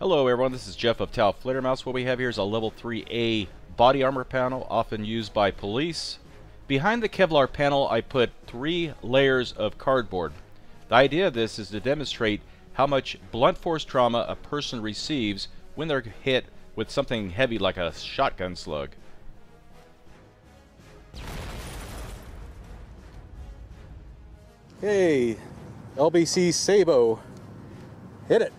Hello everyone, this is Jeff of Taofledermaus. What we have here is a level 3A body armor panel, often used by police. Behind the Kevlar panel I put three layers of cardboard. The idea of this is to demonstrate how much blunt force trauma a person receives when they're hit with something heavy like a shotgun slug. Hey, LBC Sabot. Hit it.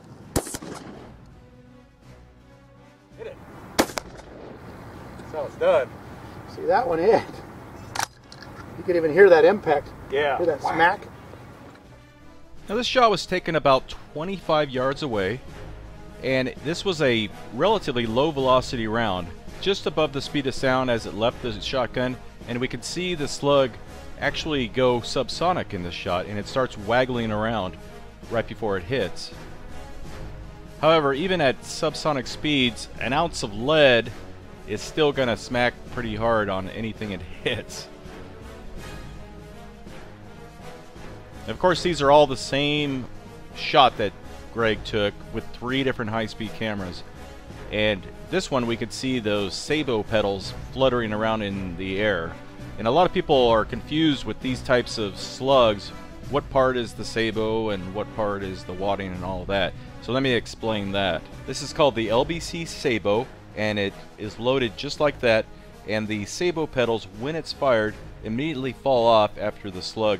That's how it's done. See that one hit. You could even hear that impact. Yeah. Hear that smack? Now this shot was taken about 25 yards away and this was a relatively low velocity round just above the speed of sound as it left the shotgun and we could see the slug actually go subsonic in this shot and it starts waggling around right before it hits. However, even at subsonic speeds, an ounce of lead is still going to smack pretty hard on anything it hits. Of course, these are all the same shot that Greg took with three different high-speed cameras. And this one we could see those Sabot petals fluttering around in the air. And a lot of people are confused with these types of slugs. What part is the Sabot and what part is the wadding and all that. So let me explain that. This is called the LBC Sabot and it is loaded just like that and the Sabot petals when it's fired immediately fall off after the slug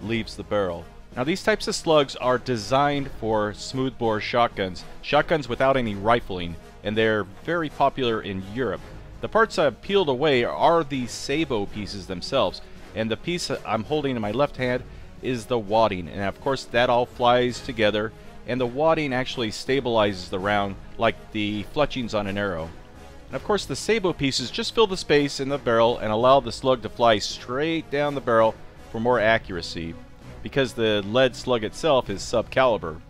leaves the barrel. Now these types of slugs are designed for smoothbore shotguns, shotguns without any rifling, and they're very popular in Europe. The parts I've peeled away are the Sabot pieces themselves, and the piece I'm holding in my left hand is the wadding, and of course that all flies together, and the wadding actually stabilizes the round like the fletchings on an arrow. And of course the Sabot pieces just fill the space in the barrel and allow the slug to fly straight down the barrel for more accuracy, because the lead slug itself is subcaliber.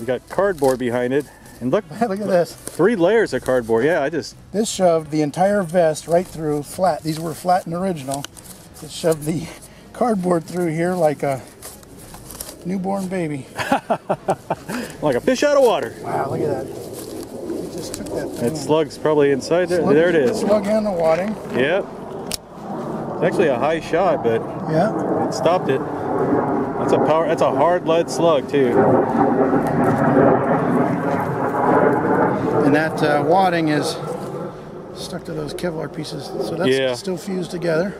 We got cardboard behind it. And look, look at this. Three layers of cardboard. Yeah, I just... This shoved the entire vest right through flat. These were flat and original. It shoved the cardboard through here like a newborn baby. like a fish out of water. Wow, look at that. It just took that. That slug's probably inside there. Slug, there it is. Slug and the wadding. Yep. It's actually a high shot, but yeah, it stopped it. That's a power. That's a hard lead slug too. And that uh, wadding is stuck to those Kevlar pieces, so that's yeah. still fused together.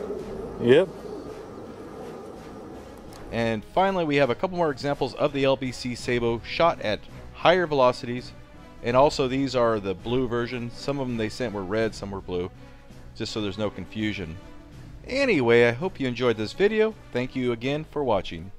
Yep. And finally, we have a couple more examples of the LBC Sabot shot at higher velocities. And also, these are the blue version. Some of them they sent were red, some were blue, just so there's no confusion. Anyway, I hope you enjoyed this video. Thank you again for watching.